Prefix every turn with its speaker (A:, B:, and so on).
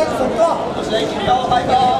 A: がおそこ。